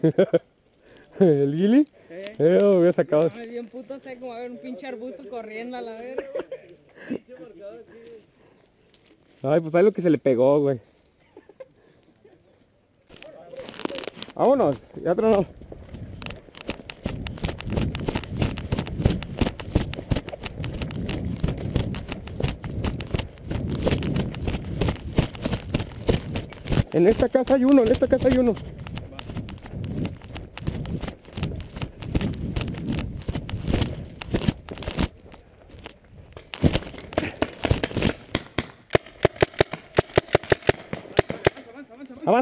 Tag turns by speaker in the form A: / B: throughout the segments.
A: ¿El Gili?
B: Eh.
A: Eh, lo hubiera sacado.
B: Ay, bien puto seco, a ver un pinche arbusto corriendo a la verga.
A: Ay, pues ahí lo que se le pegó, güey. Vámonos, ya tronó. En esta casa hay uno, en esta casa hay uno.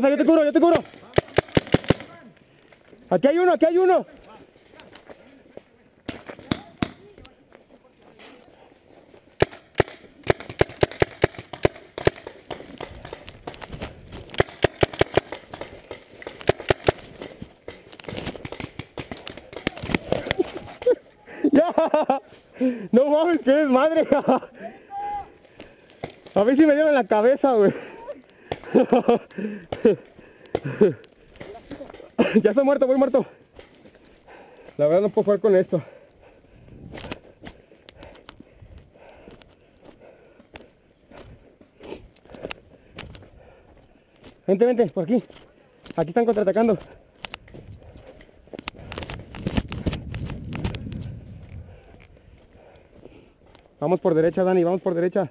A: Yo te cubro, yo te cubro. Aquí hay uno, aquí hay uno. No mames, qué desmadre. A ver si me dieron la cabeza, güey. ya estoy muerto, voy muerto. La verdad no puedo jugar con esto. Vente, vente, por aquí. Aquí están contraatacando. Vamos por derecha, Dani, vamos por derecha.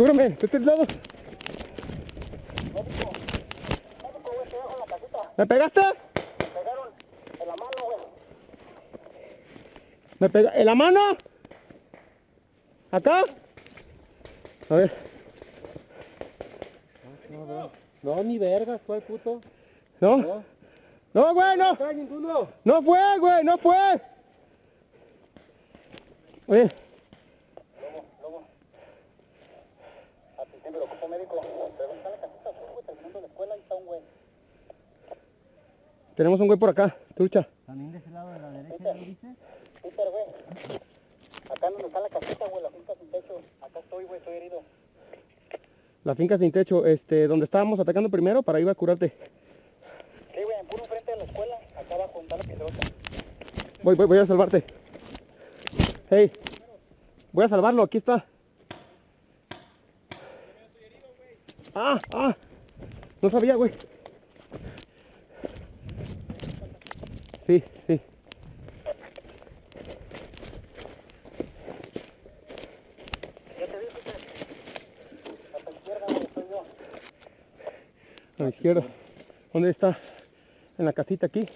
A: Cúbrame, de este lado. ¿Me pegaste? ¿Me pega en la mano? ¿Acá? A ver.
C: No, ni vergas, fue puto.
A: ¿No? No, güey, no.
C: No
A: fue, güey, no fue. Oye,
C: Atención, pero ocupo médico. Pero está en la casita azul, güey, terminando la escuela y está un güey.
A: Tenemos un güey por acá, trucha.
C: También de ese lado de la derecha, ¿lo dices? Peter, güey. Acá no está la casita, güey, la finca sin techo. Acá estoy, güey, estoy herido.
A: La finca sin techo, este, donde estábamos atacando primero para ir a curarte.
C: Sí, güey, en puro enfrente de la escuela. Acá abajo, está la piedrota.
A: Voy, voy, voy a salvarte. Hey, voy a salvarlo, aquí está. Ah, ah, no sabía, güey. Sí, sí.
C: A
A: la izquierda. ¿Dónde está? En la casita aquí.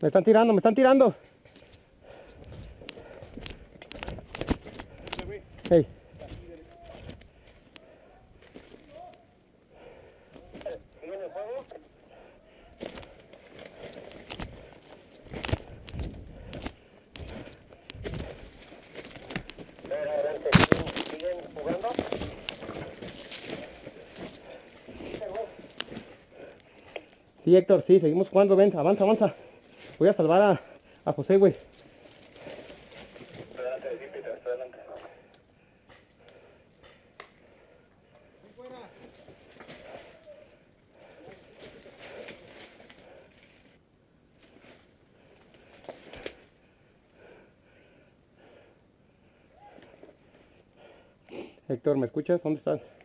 A: Me están tirando, me están tirando. Hey.
C: ¿Siguen el fuego? A ver, adelante. ¿Siguen- ¿Siguen jugando?
A: Sí, Héctor, sí, seguimos jugando. Ven, avanza, avanza. Voy a salvar a, a José, güey. Héctor, ¿me escuchas? ¿Dónde estás?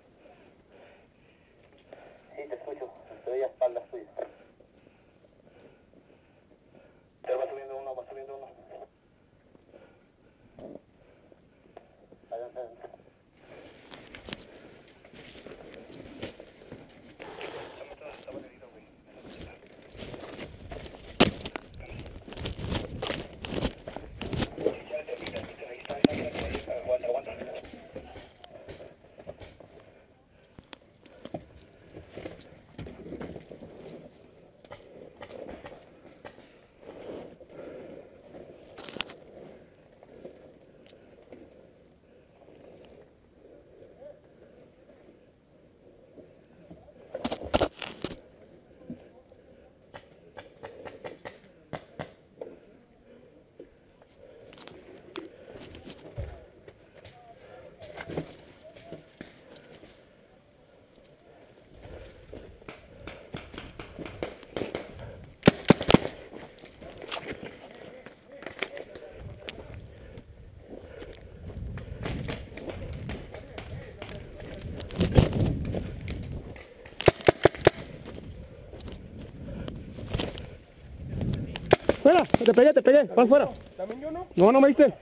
C: Te
A: pegué, te pegué, vas fuera.
D: ¿También yo no?
A: No, no me diste.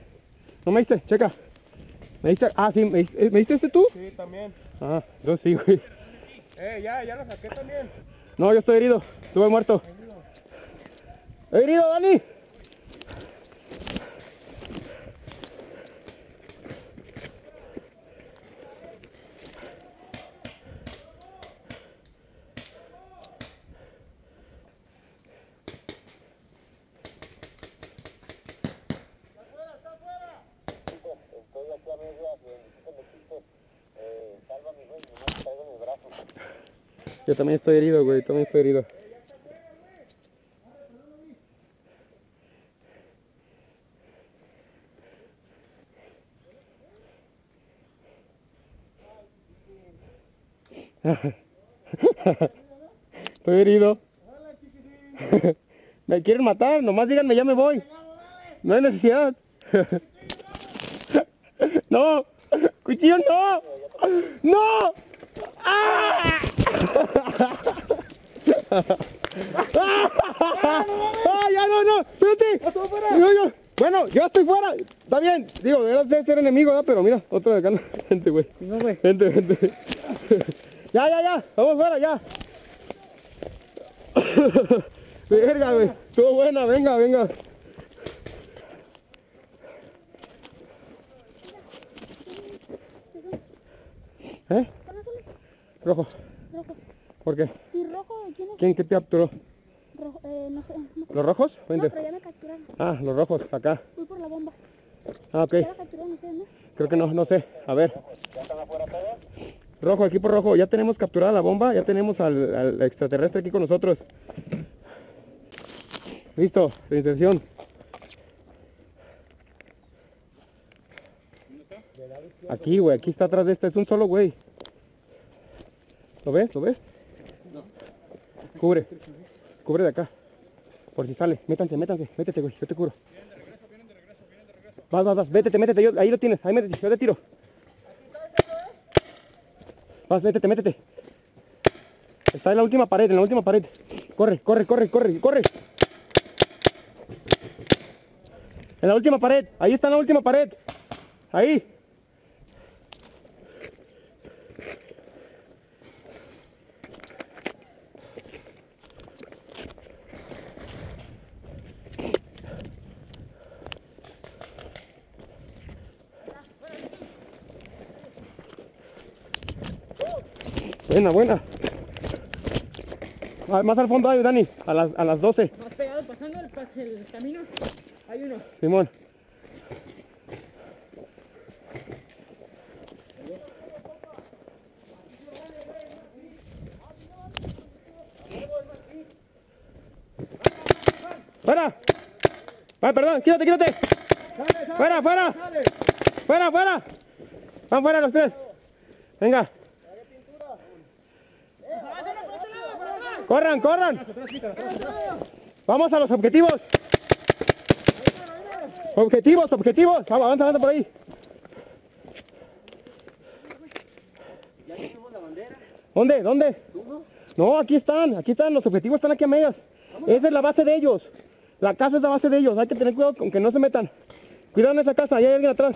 A: No me diste, checa. ¿Me diste? Ah, sí, ¿me, diste- ¿me diste este tú?
D: Sí, también.
A: Ah, yo sí, güey.
D: Eh, ya, ya lo saqué también.
A: No, yo estoy herido. Estuve muerto. ¡Herido, Dani!
C: Estoy aquí a medias, necesito el equipo. Eh, salva mi güey, nomás traigo en el brazo.
A: Yo también estoy herido, güey. También estoy herido. Estoy herido. Me quieren matar, nomás díganme, ya me voy. No hay necesidad. No, cuchillo no. No. ¡Ah! ¡Ah, ya no, no! ¡Espérate! Yo, yo. Bueno, yo estoy fuera. Está bien. Digo, debe ser enemigo, ¿verdad? Pero mira, otro de acá. no. Gente, güey.
B: No, güey.
A: Gente, gente. Ya, ya, ya. Vamos fuera, ya. Verga, güey. Estuvo buena, venga, venga. ¿Eh? Rojo.
E: Rojo.
A: ¿Por qué?
E: ¿Y rojo? ¿Quién es?
A: ¿Quién qué te capturó?
E: Rojo, eh, no sé. No,
A: ¿Los rojos?
E: no, pero ya me capturaron.
A: Ah, los rojos, acá.
E: Fui por la bomba.
A: Ah, ok.
E: Ya la capturaron ustedes, ¿no?
A: Creo que no, no sé. A ver. Rojo, equipo rojo. Ya tenemos capturada la bomba. Ya tenemos al, al extraterrestre aquí con nosotros. Listo, reinserción. Aquí, güey. Aquí está atrás de este. Es un solo güey. ¿Lo ves? ¿Lo ves? Cubre. Cubre de acá. Por si sale. Métanse, métanse. Métete, güey. Yo te curo. Vas, vas, vas, métete, métete, yo, ahí lo tienes, ahí métete, yo te tiro. Vas, métete, métete. Está en la última pared, en la última pared. Corre, corre, corre, corre, corre. En la última pared, ahí está en la última pared. Ahí. Buena, buena. Ah, Más al fondo hay, Dani, a las, a las 12.
B: Más pegado, pasando el, el camino, hay uno.
A: Simón. ¡Fuera! ¡Ay, perdón! ¡Quítate, quítate! ¡Fuera, fuera! ¡Fuera, fuera! ¡Van fuera los tres! ¡Venga! ¡Corran, corran! ¡Vamos a los objetivos! Objetivos, objetivos. Vamos, avanza, avanza por ahí. ¿Dónde? ¿Dónde? No, aquí están, aquí están, los objetivos están aquí a medias. Esa es la base de ellos. La casa es la base de ellos, hay que tener cuidado con que no se metan. Cuidado en esa casa, ahí hay alguien atrás.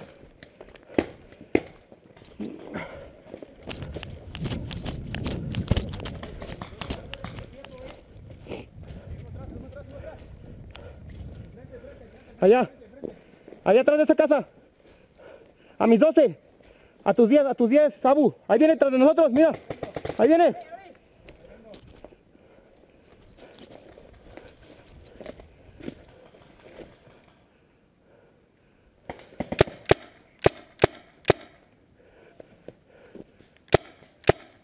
A: Allá. Allá atrás de esa casa. A mis 12. A tus 10, a tus 10, Sabu. Ahí viene tras de nosotros, mira. Ahí viene.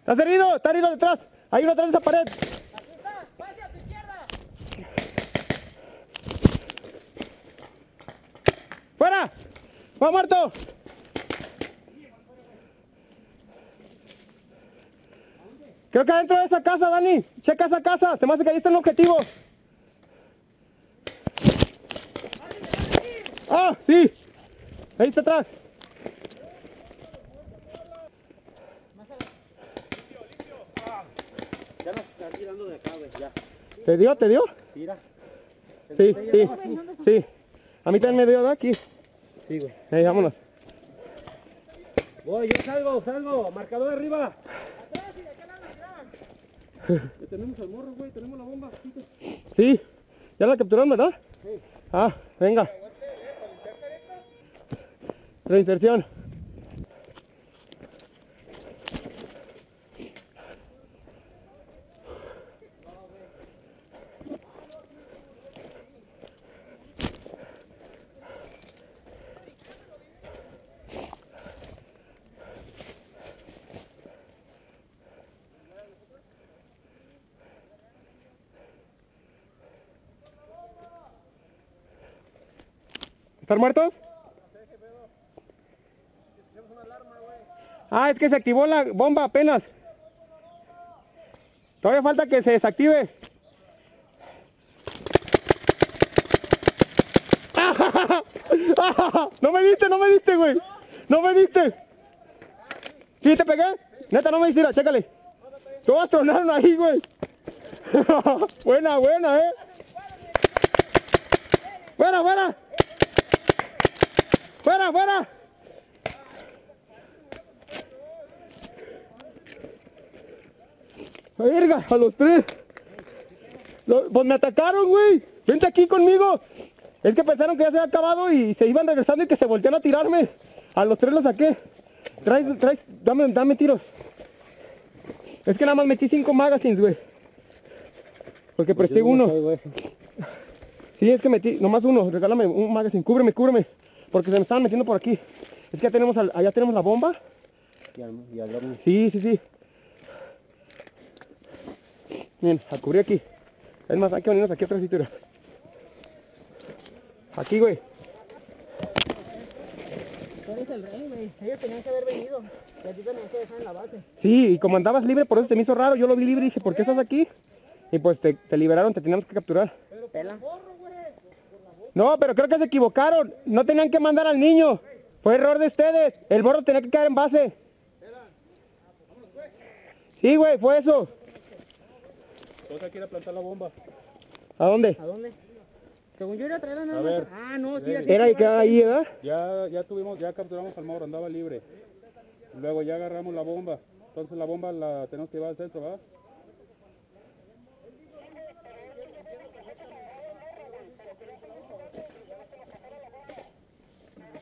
A: ¿Estás herido? ¿Está herido detrás? Hay uno atrás de esa pared. ¡Fuera! ¡Va muerto! Creo que adentro de esa casa, Dani. Checa esa casa. Se me hace que ahí está el objetivo. ¡Ah, sí! Ahí está atrás.
C: Ya nos están tirando de acá, güey, ya.
A: ¿Te dio? ¿Te dio?
C: Tira.
A: Sí, sí, sí. A mí también me dio de aquí. Ey, vámonos.
D: Voy, yo salgo, salgo. Marcador arriba. Ya tenemos al morro, güey. Tenemos la bomba.
A: Sí, ya la capturaron, ¿verdad? Sí. Ah, venga. Reinserción. ¿Están muertos? Ah, es que se activó la bomba apenas. Todavía falta que se desactive. No me diste, no me diste, güey. No me diste. ¿Sí te pegué? Neta, no me diste, chécale. Todos tronaron ahí, güey. buena, buena, eh. Buena, buena. ¡Fuera, fuera! ¡Verga! ¡A los tres! Lo- pues me atacaron, güey. Vente aquí conmigo. Es que pensaron que ya se había acabado y se iban regresando y que se voltean a tirarme. A los tres los saqué. Trae, trae, dame, dame tiros. Es que nada más metí cinco magazines, güey. Porque presté uno. Sí, es que metí, nomás uno, regálame un magazine, cúbreme, cúbreme, porque se me estaban metiendo por aquí. Es que ya tenemos, al- allá tenemos la bomba.
D: Y hablarme.
A: Sí, sí, sí. Bien, a cubrir aquí. Es más, hay que venirnos aquí atrás y tira. Aquí, güey.
B: Tú eres el rey, güey. Ellos tenían que haber venido. Y a ti tenían que dejar en la base.
A: Sí, y como andabas libre, por eso te me hizo raro. Yo lo vi libre y dije, ¿por qué estás aquí? Y pues te, te liberaron, te teníamos que capturar.
B: Pela.
A: No, pero creo que se equivocaron. No tenían que mandar al niño. Fue error de ustedes. El borro tenía que caer en base. Sí, güey, fue eso.
D: Entonces hay que ir a plantar la bomba.
A: ¿A dónde?
B: ¿A dónde? Según yo iba a traer nada
D: A
B: más.
D: ver.
B: Ah, no, sí.
A: Era y quedaba ahí, ¿verdad?
D: Ya, ya tuvimos, ya capturamos al morro, andaba libre. Luego ya agarramos la bomba. Entonces la bomba la tenemos que llevar al centro, ¿verdad?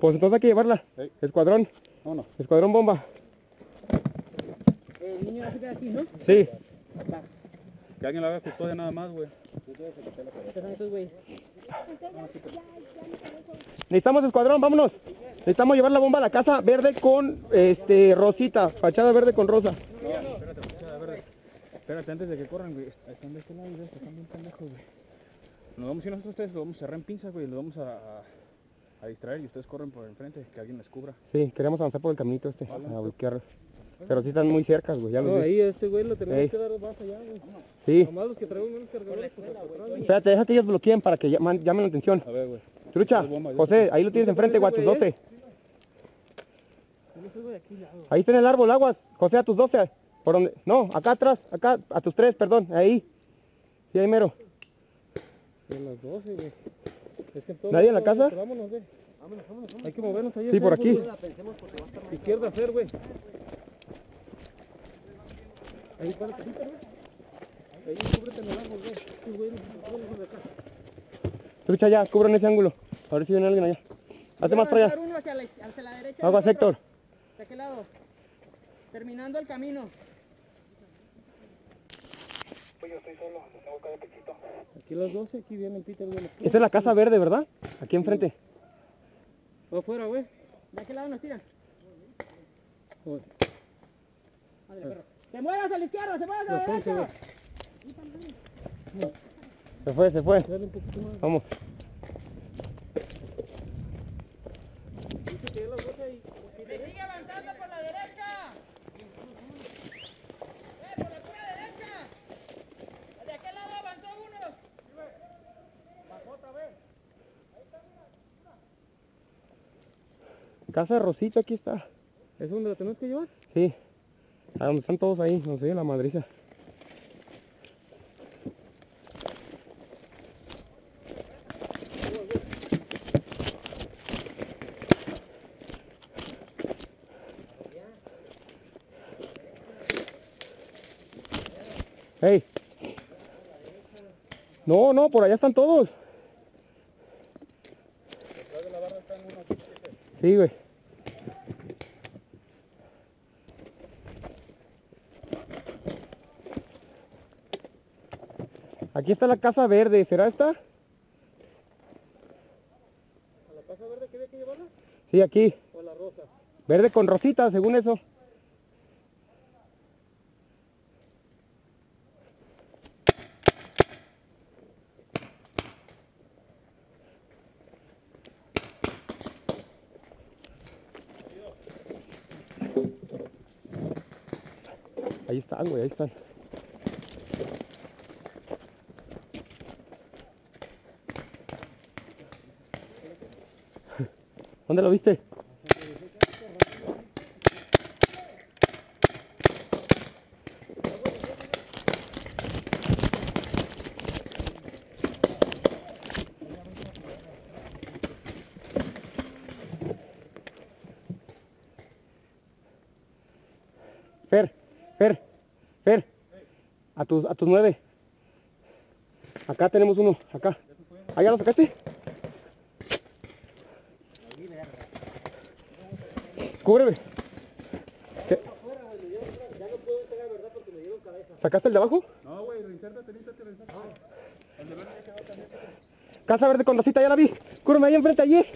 A: Pues
D: entonces
A: hay que llevarla.
D: Sí.
A: Escuadrón.
D: Vámonos.
A: Escuadrón bomba.
B: El niño se queda aquí, ¿no?
A: Sí.
D: Que alguien la haga custodia nada más, güey.
A: Necesitamos escuadrón, vámonos. Necesitamos llevar la bomba a la casa verde con este rosita, fachada verde con rosa.
D: Espérate, antes de que corran, güey. Están de este lado, güey. Están bien pendejos, güey. Nos vamos a ir nosotros ustedes, lo vamos a cerrar en pinzas, güey. Lo vamos a, a, a distraer y ustedes corren por enfrente, que alguien les cubra.
A: Sí, queremos avanzar por el caminito este, a bloquear. Pero sí están muy cerca, güey, ya los vi.
D: este güey lo
A: Ey.
D: que dar más allá, güey.
A: Sí.
D: Nomás los que menos cargadores, pues.
A: Espérate, deja que ellos bloqueen para que llaman- llamen la atención.
D: A ver, güey.
A: Trucha, José, ahí lo tienes enfrente, guachos, 12. Ahí está en el árbol, aguas. José, a tus 12. ¿Por dónde? No, acá atrás, acá, a tus 3, perdón, ahí. Sí, ahí mero.
D: En las 12, güey. Es que
A: ¿Nadie en la casa?
D: Vámonos, güey. Vámonos, vámonos. Hay que movernos ahí.
A: Sí, por aquí.
D: Izquierda, hacer, güey. Ahí, párate, sí, güey. Ahí, cúbrete en el árbol, güey.
B: estos güeyes, los de acá.
A: Cubran ese ángulo. A ver si viene alguien allá. Hazte más para allá.
B: Uno hacia la, hacia la derecha.
A: Héctor.
B: ¿De qué lado? Terminando el camino.
D: Aquí los 12, aquí vienen Peter, güey.
A: Esta es la casa verde, ¿verdad? Aquí enfrente.
D: Va afuera, güey.
B: ¿De qué lado nos tiran? Ándale, perro. ¡Se muevas a la izquierda! ¡Se muevas a la derecha!
A: Se fue, se fue. Vamos.
B: ¡Me sigue avanzando por la derecha! ¡Eh, por la pura derecha! ¿De aquel lado avanzó uno?
A: Casa de Rosita, aquí está.
D: ¿Es donde lo tenemos que llevar?
A: Sí. A donde están todos ahí, no sé, la madriza. Hey. No, no, por allá están todos. Sí, güey. Aquí está la casa verde, ¿será esta?
D: ¿A la casa verde que que llevarla?
A: Sí, aquí.
D: ¿O la rosa?
A: Verde con rosita, según eso. Ahí están, güey, ahí están. ¿Dónde lo viste? Fer, Fer, Fer, a tus, a tus nueve. Acá tenemos uno, acá. ¿Allá lo sacaste? Cúbreme. ¿Qué? ¿Sacaste el de abajo?
D: No, güey, reinsértate, reinsértate, reinsértate.
A: Casa verde con rosita, ya la vi. Cúbreme ahí enfrente, allí.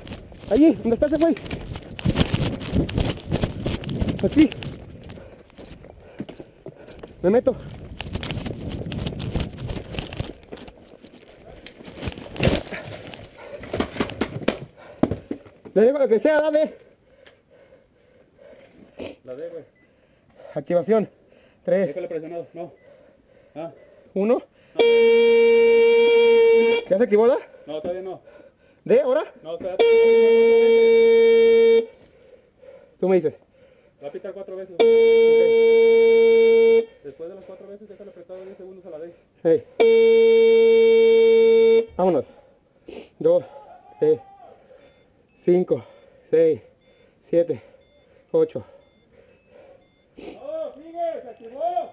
A: Allí, ¿dónde está ese güey? Aquí. Me meto. Le digo lo que sea, dame.
D: La D, güey.
A: Activación. 3,
D: Déjale presionado. No. Ah,
A: 1. ¿Ya se equivoca?
D: no, todavía no.
A: ¿De ahora?
D: No, todavía.
A: Tú me dices.
D: Va a pitar cuatro veces. Después de las cuatro veces, déjale apretado 10 segundos a la D.
A: Hey. Vámonos. Dos, tres, cinco, seis, siete, ocho.
D: ¡Oh, sigue! ¡Se activó!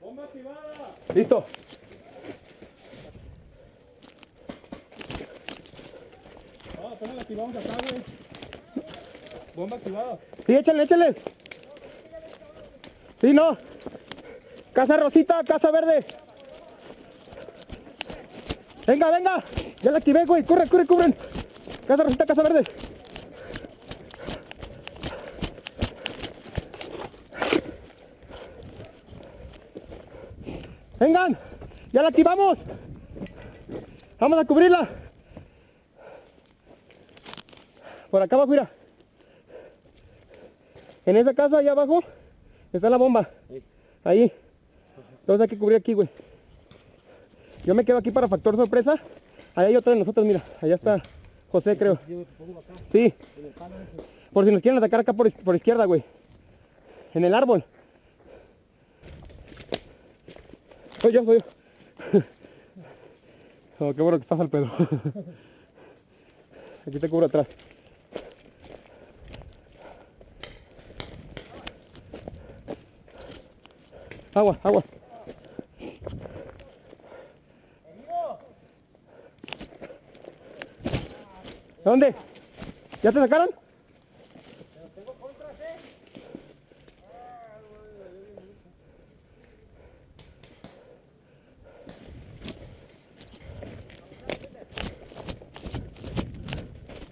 D: ¡Bomba activada!
A: ¿Listo?
D: No, apenas activamos acá, güey. Bomba activada.
A: Sí, échale, échale. Sí, no. Casa rosita, casa verde. Venga, venga. Ya la activé, güey. Corre, corre, cubren. Casa rosita, casa verde. Vengan. Ya la activamos. Vamos a cubrirla. Por acá abajo, mira. En esa casa allá abajo está la bomba. Ahí. Entonces hay que cubrir aquí, güey. Yo me quedo aquí para factor sorpresa. Allá hay otra de nosotros, mira. Allá está José, creo. Sí. Por si nos quieren atacar acá por, por izquierda, güey. En el árbol. Soy yo, soy yo. Oh, qué bueno que estás al pedo. Aquí te cubro atrás. Agua, agua. ¿Dónde? ¿Ya te sacaron?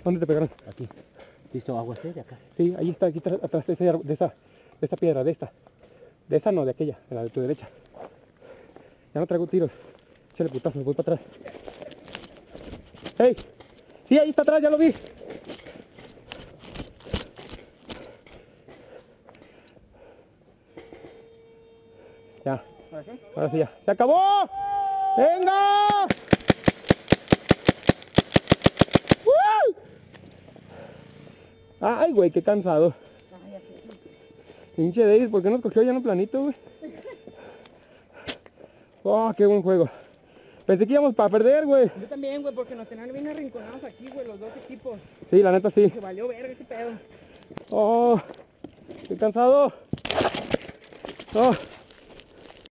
A: ¿Dónde te pegaron?
C: Aquí. ¿Visto agua de acá?
A: Sí, ahí está, aquí atrás de, ese de esa, de esa piedra, de esta. De esa no, de aquella, de la de tu derecha. Ya no traigo tiros. Échale putazos, voy para atrás. ¡Ey! Sí, ahí está atrás, ya lo vi. Ya. Ahora sí ya. ¡Se acabó! ¡Venga! Ay, güey, qué cansado. Pinche David, ¿por qué nos cogió ya en un planito, güey? Oh, qué buen juego. Pensé que íbamos para perder, güey.
B: Yo también, güey, porque nos tenían bien arrinconados aquí, güey, los dos equipos.
A: Sí, la neta sí.
B: Se valió verga ese pedo.
A: Oh, estoy cansado. Oh,